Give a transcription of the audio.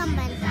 comment.